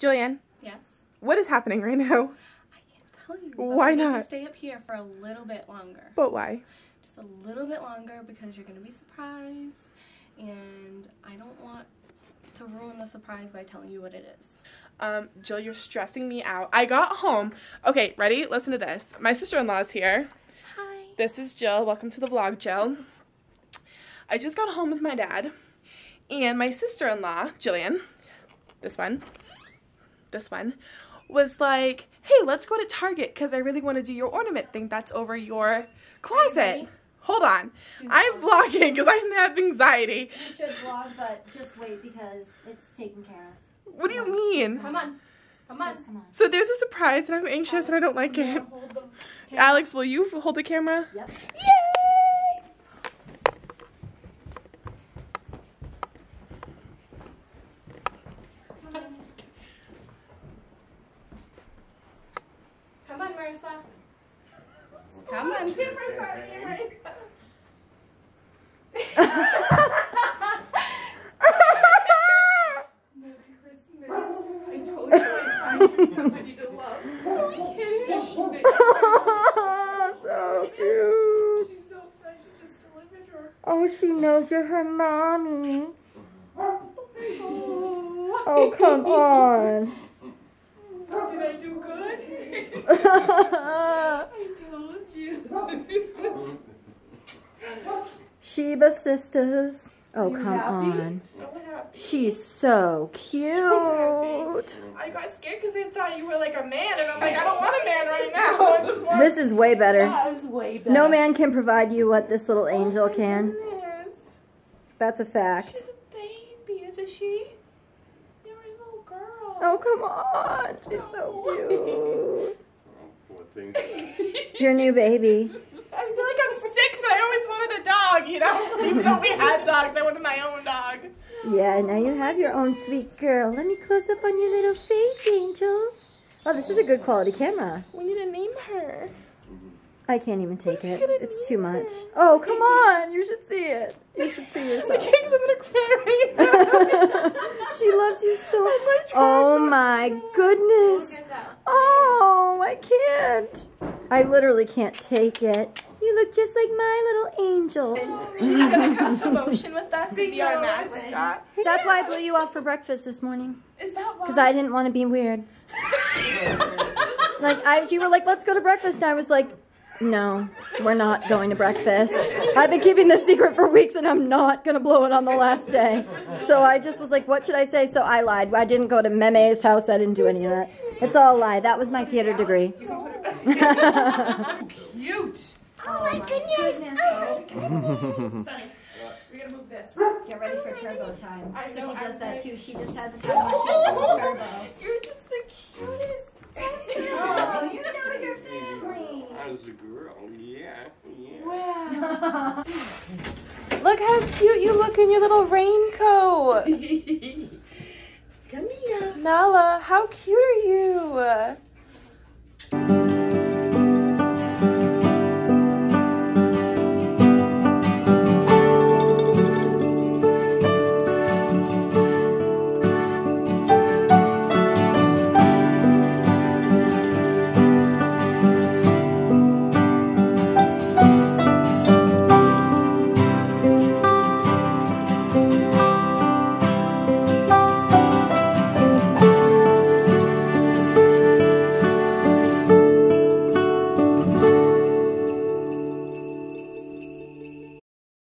Jillian, Yes. what is happening right now? I can't tell you. Why not? to stay up here for a little bit longer. But why? Just a little bit longer because you're gonna be surprised, and I don't want to ruin the surprise by telling you what it is. Um, Jill, you're stressing me out. I got home. Okay, ready? Listen to this. My sister-in-law is here. Hi. This is Jill. Welcome to the vlog, Jill. I just got home with my dad, and my sister-in-law, Jillian, this one, this one, was like, "Hey, let's go to Target because I really want to do your ornament thing that's over your closet." Hold on, I'm oh, vlogging because I have anxiety. You should vlog, but just wait because it's taken care of. What do you mean? Come on. Come on. Just come on. So there's a surprise, and I'm anxious, and I don't like it. Hold the Alex, will you hold the camera? Yep. Yay! Come on, Marissa. Come on. so cute. Oh, she knows you're her mommy. Oh, oh come on. Did I do good? I told you. Shiba sisters. Oh, come on. So happy. She's so cute. I got scared because I thought you were like a man, and I'm like, I don't want a man right now. I just want. This is way better. This is way better. No man can provide you what this little oh angel can. Yes. That's a fact. She's a baby, isn't she? You're a little girl. Oh, come on. She's so cute. Your new baby. I feel like I'm six and I always wanted a dog, you know? Even though we had dogs, I wanted my own dog. Yeah, now you have your own sweet girl. Let me close up on your little face, Angel. Oh, this is a good quality camera. We need to name her. I can't even take it. It's too much. Oh, come on. You should see it. You should see I yourself. can't 'cause I'm gonna cry right now. she loves you so I'm like trying Oh my goodness. Oh, I can't. I literally can't take it. You look just like my little angel. She's gonna come to motion with us and be our mascot. That's why I blew you off for breakfast this morning. Is that why? Because I didn't want to be weird. Like, I, you were like, let's go to breakfast. And I was like, no, we're not going to breakfast. I've been keeping this secret for weeks and I'm not going to blow it on the last day. So I just was like, what should I say? So I lied. I didn't go to Meme's house. I didn't do any of that. It's all a lie. That was my theater degree. Cute. Oh, oh my goodness. Sonny, we gotta move this. Get ready for turbo time. I know, Sophie does I'm that ready. too. She just has a time when she's doing turbo. You're just the cutest. Oh, you know your family. As a girl, yeah, yeah. Wow. Look how cute you look in your little raincoat. Come here. Nala, how cute are you?